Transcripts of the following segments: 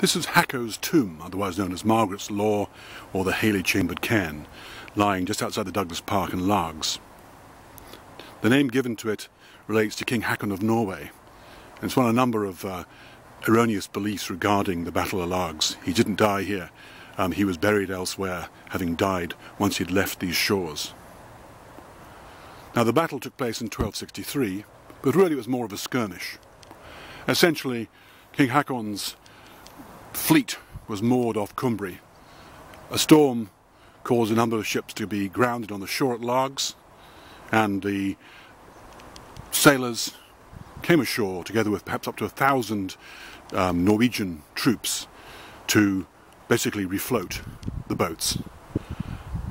This is Haco's tomb, otherwise known as Margaret's Law or the Haylie Chambered Cairn, lying just outside the Douglas Park in Largs. The name given to it relates to King Haakon of Norway, and it's one of a number of uh, erroneous beliefs regarding the Battle of Largs. He didn't die here, um, he was buried elsewhere, having died once he'd left these shores. Now the battle took place in 1263, but really it was more of a skirmish. Essentially, King Haakon's fleet was moored off Cumbrae. A storm caused a number of ships to be grounded on the shore at Largs, and the sailors came ashore together with perhaps up to a thousand um, Norwegian troops to basically refloat the boats.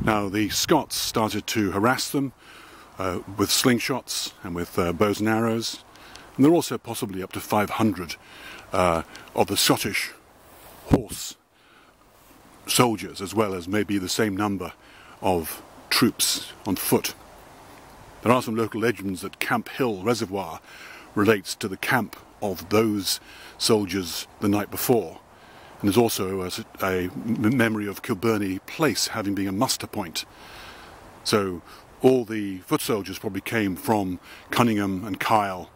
Now the Scots started to harass them uh, with slingshots and with uh, bows and arrows, and there were also possibly up to 500 uh, of the Scottish horse soldiers as well as maybe the same number of troops on foot. There are some local legends that Camp Hill Reservoir relates to the camp of those soldiers the night before. And there's also a, a memory of Kilbirnie Place having been a muster point. So all the foot soldiers probably came from Cunninghame and Kyle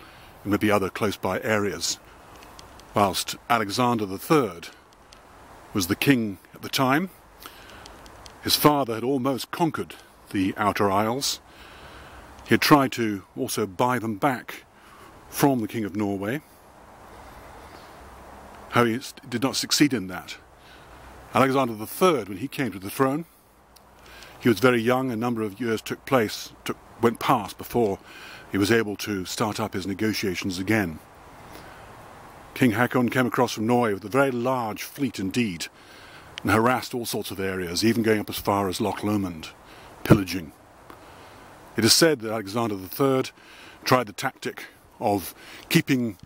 and maybe other close by areas. Whilst Alexander III was the king at the time. His father had almost conquered the Outer Isles. He had tried to also buy them back from the King of Norway. How he did not succeed in that. Alexander III, when he came to the throne, he was very young, a number of years took place, took, went past before he was able to start up his negotiations again. King Haakon came across from Norway with a very large fleet indeed and harassed all sorts of areas, even going up as far as Loch Lomond, pillaging. It is said that Alexander III tried the tactic of keeping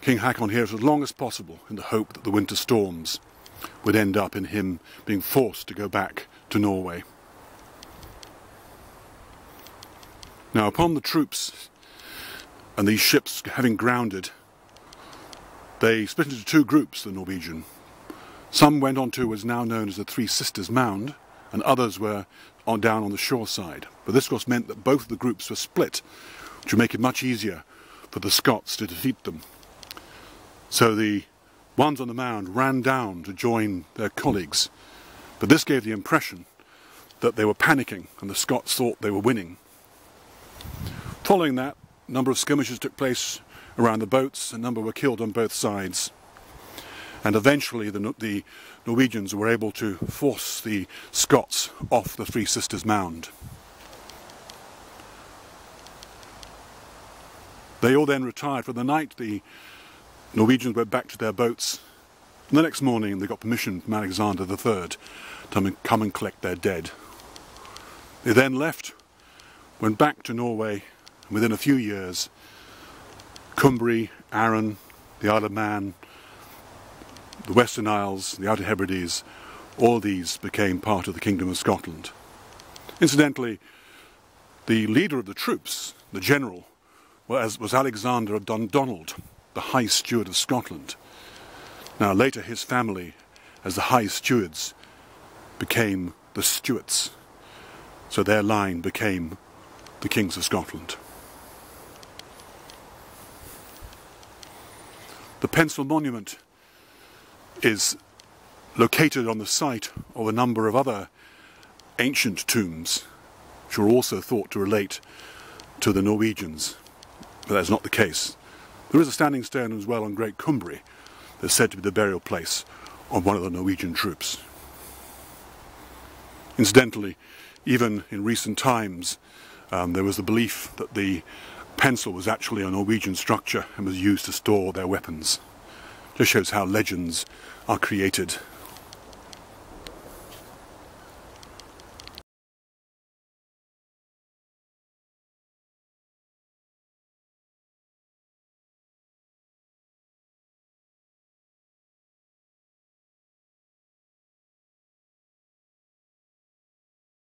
King Haakon here as long as possible in the hope that the winter storms would end up in him being forced to go back to Norway. Now upon the troops and these ships having grounded they split into two groups, the Norwegian. Some went on to what is now known as the Three Sisters Mound, and others were on, down on the shore side. But this of course meant that both of the groups were split, which would make it much easier for the Scots to defeat them. So the ones on the mound ran down to join their colleagues, but this gave the impression that they were panicking and the Scots thought they were winning. Following that, a number of skirmishes took place around the boats. A number were killed on both sides. And eventually the, the Norwegians were able to force the Scots off the Three Sisters Mound. They all then retired for the night. The Norwegians went back to their boats. And the next morning they got permission from Alexander III to come and collect their dead. They then left, went back to Norway, and within a few years Cumbrae, Arran, the Isle of Man, the Western Isles, the Outer Hebrides, all these became part of the Kingdom of Scotland. Incidentally, the leader of the troops, the general, was, was Alexander of Dundonald, the High Steward of Scotland. Now later his family, as the High Stewards, became the Stuarts, so their line became the Kings of Scotland. The pencil Monument is located on the site of a number of other ancient tombs which are also thought to relate to the Norwegians, but that's not the case. There is a standing stone as well on Great Cumbrae that's said to be the burial place of one of the Norwegian troops. Incidentally, even in recent times, um, there was the belief that the Pencil was actually a Norwegian structure and was used to store their weapons. Just shows how legends are created